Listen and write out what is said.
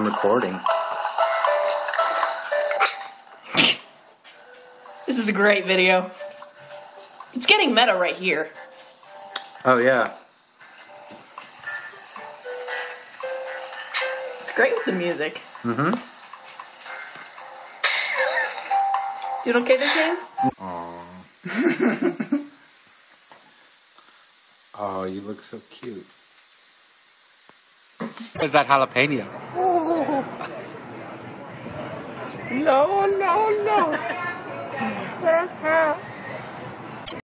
I'm recording. This is a great video. It's getting meta right here. Oh yeah. It's great with the music. Mm-hmm. Doing okay there, James? Aww. oh, you look so cute. Is that jalapeno? No, no, no. There's her.